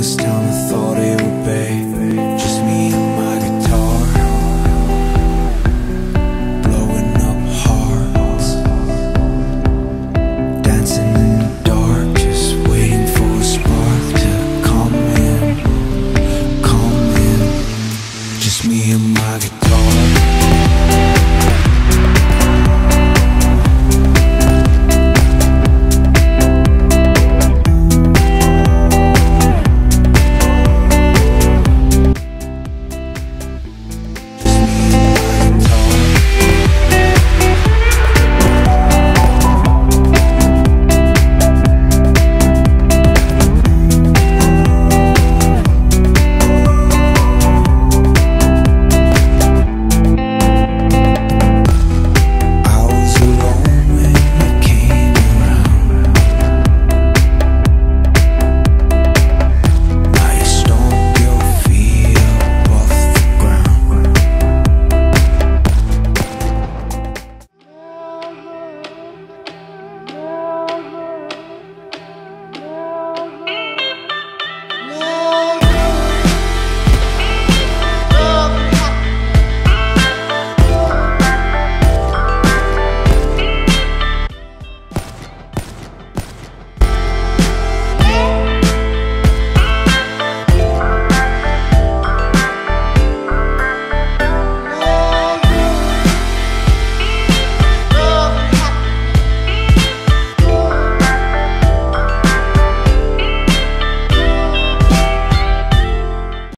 this time.